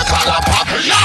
Call a pop. Yo!